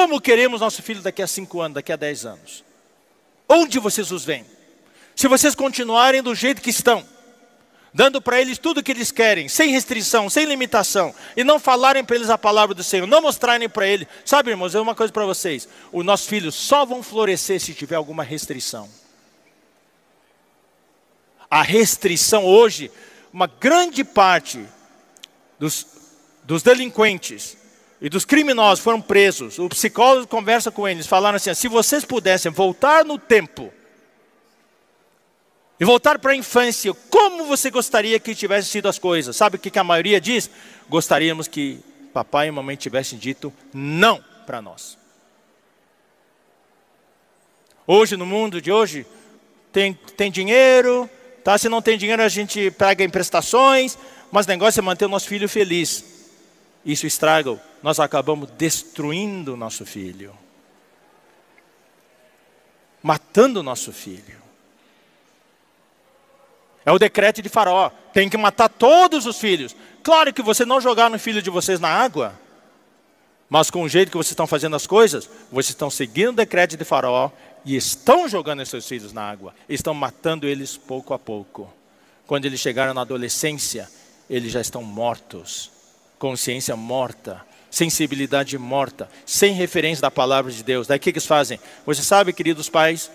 Como queremos nosso filho daqui a cinco anos, daqui a dez anos? Onde vocês os veem? Se vocês continuarem do jeito que estão, dando para eles tudo o que eles querem, sem restrição, sem limitação, e não falarem para eles a palavra do Senhor, não mostrarem para eles. Sabe, irmãos, é uma coisa para vocês: os nossos filhos só vão florescer se tiver alguma restrição. A restrição hoje, uma grande parte dos, dos delinquentes e dos criminosos foram presos. O psicólogo conversa com eles, falaram assim: se vocês pudessem voltar no tempo e voltar para a infância, como você gostaria que tivessem sido as coisas? Sabe o que a maioria diz? Gostaríamos que papai e mamãe tivessem dito não para nós. Hoje, no mundo de hoje, tem, tem dinheiro, tá? se não tem dinheiro a gente pega emprestações, mas o negócio é manter o nosso filho feliz. Isso estraga, nós acabamos destruindo o nosso filho, matando o nosso filho. É o decreto de Faraó. Tem que matar todos os filhos. Claro que você não jogar no filho de vocês na água. Mas com o jeito que vocês estão fazendo as coisas, vocês estão seguindo o decreto de Faraó e estão jogando seus filhos na água. Estão matando eles pouco a pouco. Quando eles chegaram na adolescência, eles já estão mortos. Consciência morta sensibilidade morta, sem referência da palavra de Deus. Daí o que eles fazem? Você sabe, queridos pais,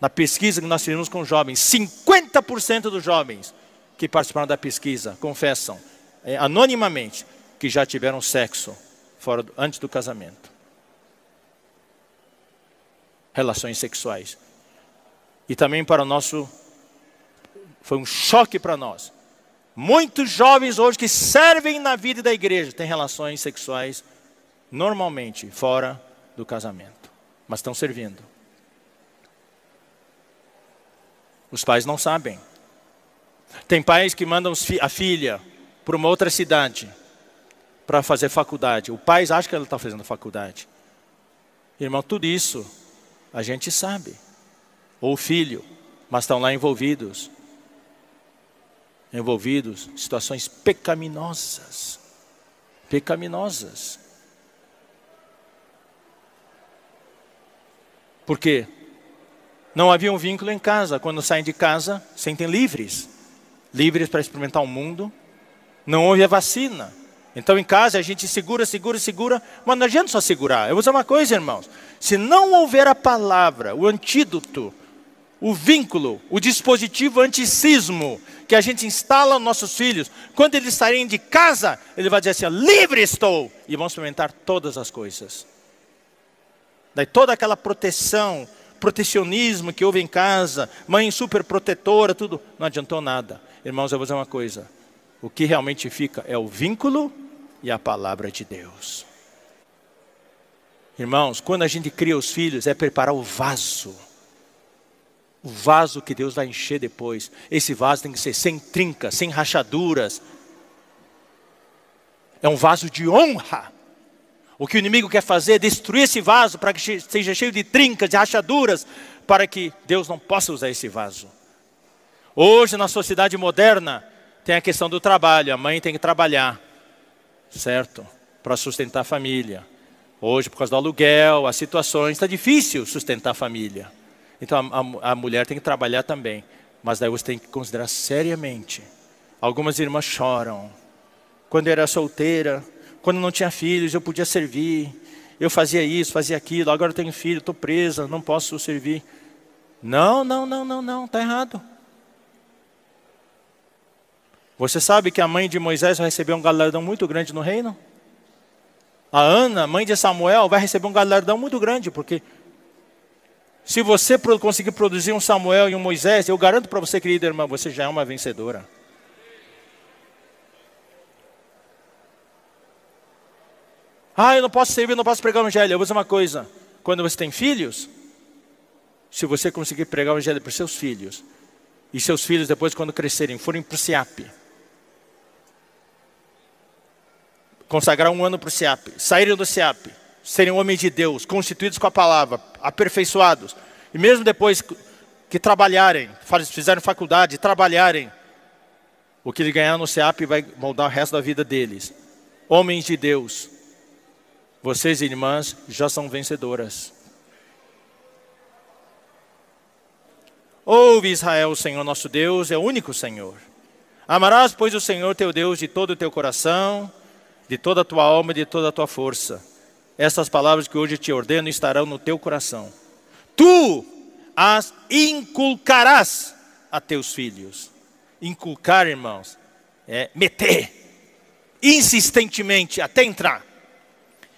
na pesquisa que nós fizemos com jovens, 50% dos jovens que participaram da pesquisa confessam é, anonimamente que já tiveram sexo fora do, antes do casamento. Relações sexuais. E também para o nosso foi um choque para nós. Muitos jovens hoje que servem na vida da igreja têm relações sexuais normalmente fora do casamento, mas estão servindo. Os pais não sabem. Tem pais que mandam a filha para uma outra cidade para fazer faculdade. O pai acha que ela está fazendo faculdade. Irmão, tudo isso a gente sabe. Ou o filho, mas estão lá envolvidos. Envolvidos em situações pecaminosas. Pecaminosas. Por quê? Não havia um vínculo em casa. Quando saem de casa, sentem livres. Livres para experimentar o mundo. Não houve a vacina. Então em casa a gente segura, segura, segura, mas não adianta só segurar. Eu vou dizer uma coisa, irmãos. Se não houver a palavra, o antídoto, o vínculo, o dispositivo anticismo que a gente instala nos nossos filhos, quando eles saírem de casa, ele vai dizer assim: livre estou, e vão experimentar todas as coisas. Daí toda aquela proteção, protecionismo que houve em casa, mãe super protetora, tudo, não adiantou nada. Irmãos, eu vou dizer uma coisa: o que realmente fica é o vínculo e a palavra de Deus. Irmãos, quando a gente cria os filhos, é preparar o vaso. O vaso que Deus vai encher depois. Esse vaso tem que ser sem trincas, sem rachaduras. É um vaso de honra. O que o inimigo quer fazer é destruir esse vaso para que seja cheio de trincas, de rachaduras, para que Deus não possa usar esse vaso. Hoje, na sociedade moderna, tem a questão do trabalho. A mãe tem que trabalhar, certo? Para sustentar a família. Hoje, por causa do aluguel, as situações, está difícil sustentar a família. Então, a, a, a mulher tem que trabalhar também. Mas daí você tem que considerar seriamente. Algumas irmãs choram. Quando eu era solteira, quando não tinha filhos, eu podia servir. Eu fazia isso, fazia aquilo. Agora eu tenho filho, estou presa, não posso servir. Não, não, não, não, não, está errado. Você sabe que a mãe de Moisés vai receber um galardão muito grande no reino? A Ana, mãe de Samuel, vai receber um galardão muito grande, porque se você conseguir produzir um Samuel e um Moisés, eu garanto para você, querida irmã, você já é uma vencedora. Ah, eu não posso servir, não posso pregar o evangelho. Eu vou dizer uma coisa: quando você tem filhos, se você conseguir pregar o evangelho para os seus filhos, e seus filhos, depois, quando crescerem, forem para o SIAP, consagrar um ano para o SIAP, saírem do SIAP, serem homens de Deus, constituídos com a palavra, aperfeiçoados, e mesmo depois que trabalharem, fizerem faculdade, trabalharem, o que ele ganhar no SEAP vai moldar o resto da vida deles. Homens de Deus, vocês, irmãs, já são vencedoras. Ouve, Israel, o Senhor nosso Deus é o único Senhor. Amarás, pois, o Senhor teu Deus de todo o teu coração, de toda a tua alma e de toda a tua força. Estas palavras que hoje te ordeno estarão no teu coração. Tu as inculcarás a teus filhos. Inculcar, irmãos, é meter insistentemente até entrar.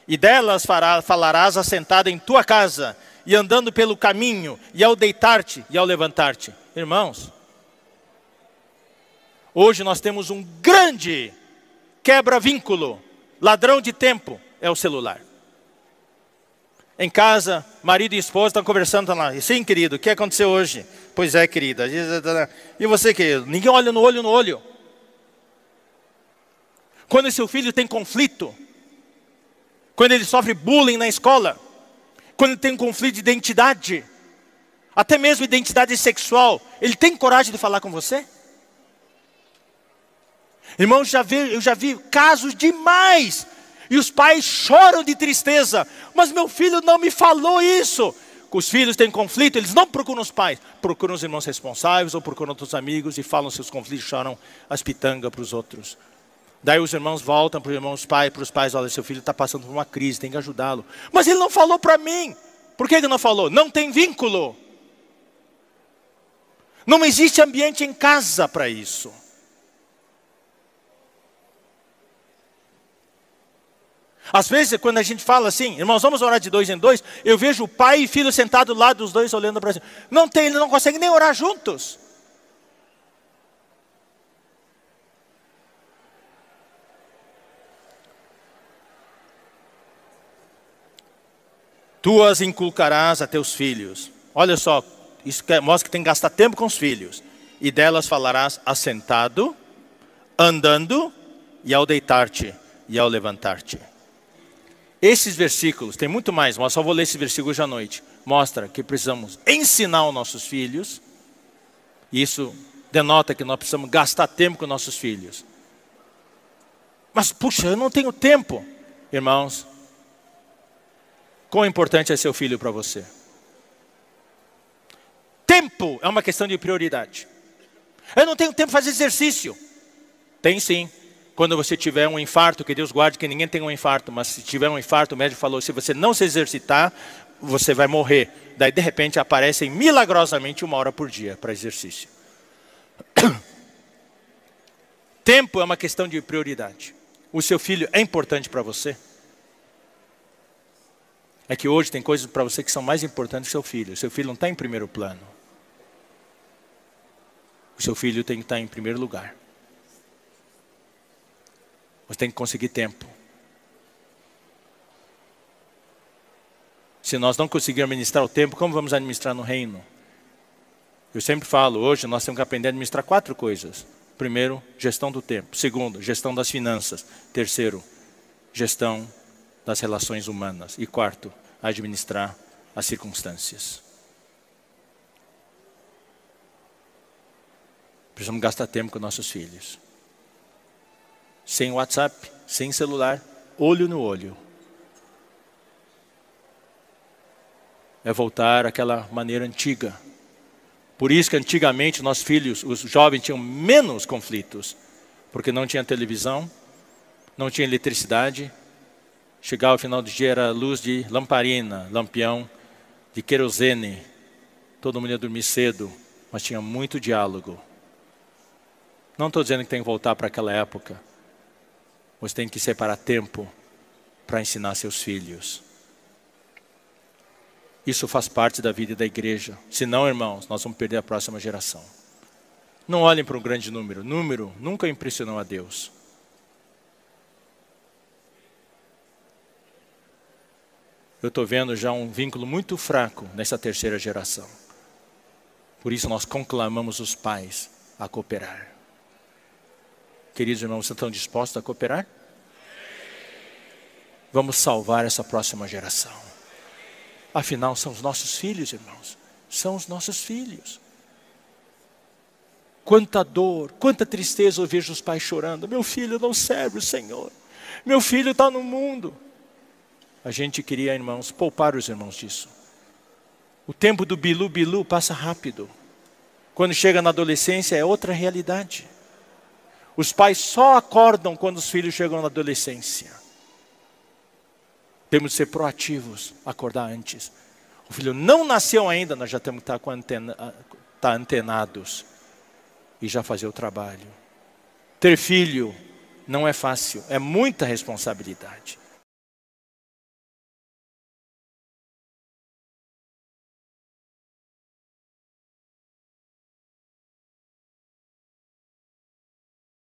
E delas falarás assentado em tua casa e andando pelo caminho, e ao deitar-te e ao levantar-te. Irmãos, hoje nós temos um grande quebra-vínculo, ladrão de tempo, é o celular. Em casa, marido e esposa estão conversando estão lá. Sim, querido, o que aconteceu hoje? Pois é, querida. E você, querido? Ninguém olha no olho no olho. Quando seu filho tem conflito, quando ele sofre bullying na escola, quando ele tem um conflito de identidade, até mesmo identidade sexual, ele tem coragem de falar com você? Irmão, já vi, eu já vi casos demais, e os pais choram de tristeza, mas meu filho não me falou isso. Os filhos têm conflito, eles não procuram os pais, procuram os irmãos responsáveis ou procuram outros amigos e falam seus conflitos, choram as pitangas para os outros. Daí os irmãos voltam para os irmãos pai, para os pais, olha, seu filho está passando por uma crise, tem que ajudá-lo. Mas ele não falou para mim. Por que ele não falou? Não tem vínculo. Não existe ambiente em casa para isso. Às vezes, quando a gente fala assim, irmãos, vamos orar de dois em dois, eu vejo o pai e filho sentado lá dos dois olhando para cima. Não tem, eles não conseguem nem orar juntos. Tu as inculcarás a teus filhos. Olha só, isso mostra que tem que gastar tempo com os filhos. E delas falarás assentado, andando e ao deitar-te e ao levantar-te. Esses versículos, tem muito mais, mas só vou ler esse versículo hoje à noite. Mostra que precisamos ensinar os nossos filhos. Isso denota que nós precisamos gastar tempo com nossos filhos. Mas, puxa, eu não tenho tempo. Irmãos, Quão importante é seu filho para você? Tempo é uma questão de prioridade. Eu não tenho tempo para fazer exercício. Tem sim. Quando você tiver um infarto, que Deus guarde que ninguém tenha um infarto, mas se tiver um infarto, o médico falou: se você não se exercitar, você vai morrer. Daí, de repente, aparecem milagrosamente uma hora por dia para exercício. Tempo é uma questão de prioridade. O seu filho é importante para você? É que hoje tem coisas para você que são mais importantes que seu filho. O seu filho não está em primeiro plano. O seu filho tem que estar em primeiro lugar. Você tem que conseguir tempo. Se nós não conseguirmos administrar o tempo, como vamos administrar no reino? Eu sempre falo, hoje nós temos que aprender a administrar quatro coisas. Primeiro, gestão do tempo. Segundo, gestão das finanças. Terceiro, gestão das relações humanas. E quarto, administrar as circunstâncias. Precisamos gastar tempo com nossos filhos. Sem WhatsApp, sem celular, olho no olho. É voltar àquela maneira antiga. Por isso que antigamente nossos filhos, os jovens, tinham menos conflitos. Porque não tinha televisão, não tinha eletricidade, Chegar ao final do dia era luz de lamparina, lampião de querosene. Todo mundo ia dormir cedo, mas tinha muito diálogo. Não estou dizendo que tem que voltar para aquela época. Você tem que separar tempo para ensinar seus filhos. Isso faz parte da vida da igreja. Se não, irmãos, nós vamos perder a próxima geração. Não olhem para um grande número. Número nunca impressionou a Deus. eu estou vendo já um vínculo muito fraco nessa terceira geração. Por isso nós conclamamos os pais a cooperar. Queridos irmãos, estão dispostos a cooperar? Vamos salvar essa próxima geração. Afinal, são os nossos filhos, irmãos. São os nossos filhos. Quanta dor, quanta tristeza eu vejo os pais chorando. Meu filho não serve o Senhor. Meu filho está no mundo. a gente queria, irmãos, poupar os irmãos disso. O tempo do bilu-bilu passa rápido. Quando chega na adolescência é outra realidade. Os pais só acordam quando os filhos chegam na adolescência. Temos que ser proativos, acordar antes. O filho não nasceu ainda, nós já temos que estar, antena, estar antenados e já fazer o trabalho. Ter filho não é fácil, é muita responsabilidade.